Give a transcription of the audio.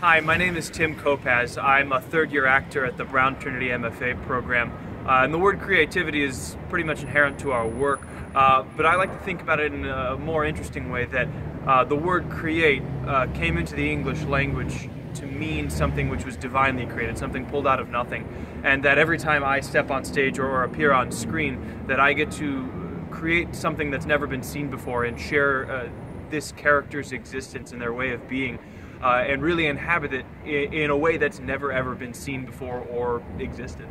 Hi, my name is Tim Kopacz. I'm a third year actor at the Brown Trinity MFA program. Uh, and the word creativity is pretty much inherent to our work, uh, but I like to think about it in a more interesting way that uh, the word create uh, came into the English language to mean something which was divinely created, something pulled out of nothing. And that every time I step on stage or, or appear on screen, that I get to create something that's never been seen before and share uh, this character's existence and their way of being uh, and really inhabit it in, in a way that's never ever been seen before or existed.